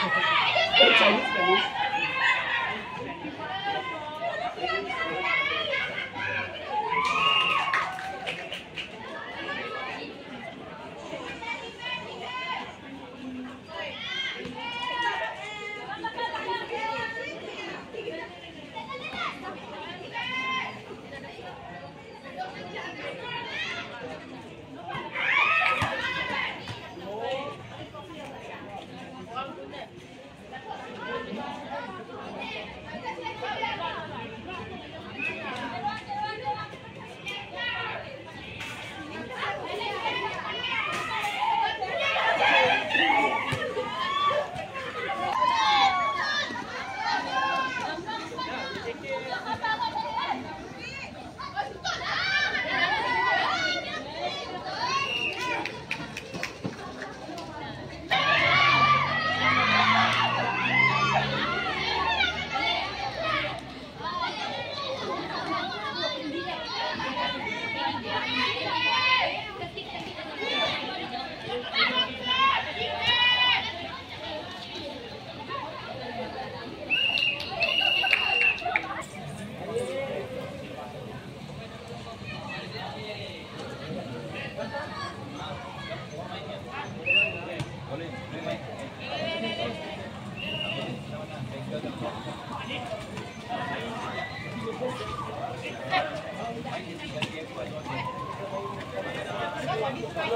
Chinese, Chinese.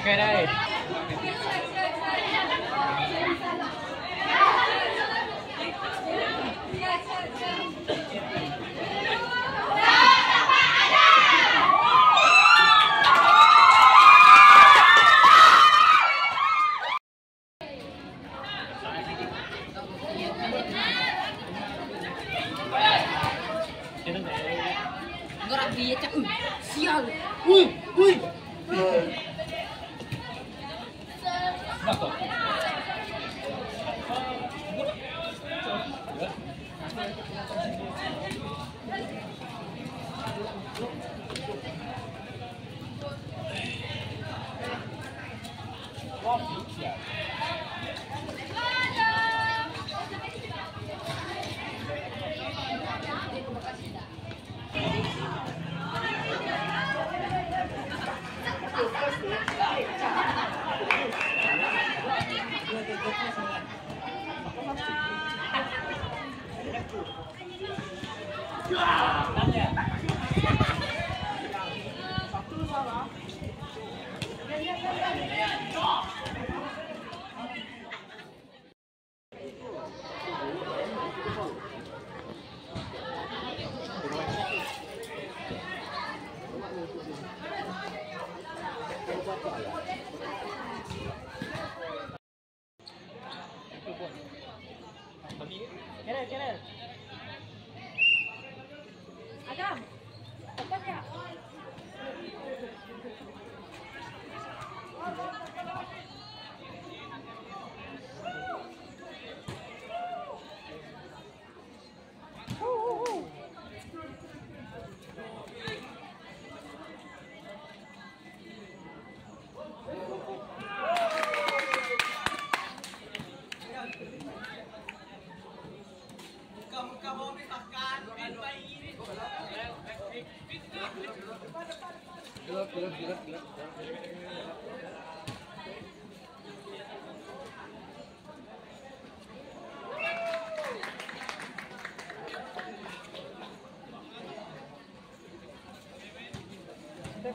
Oke deh. Yeah!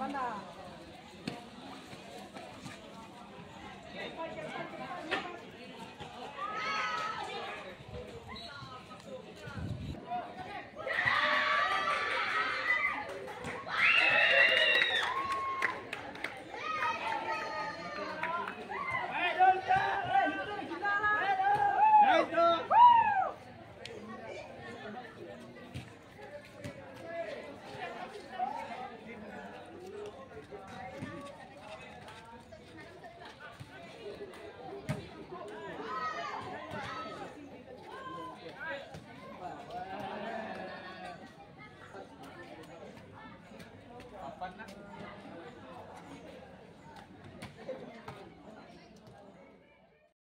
banda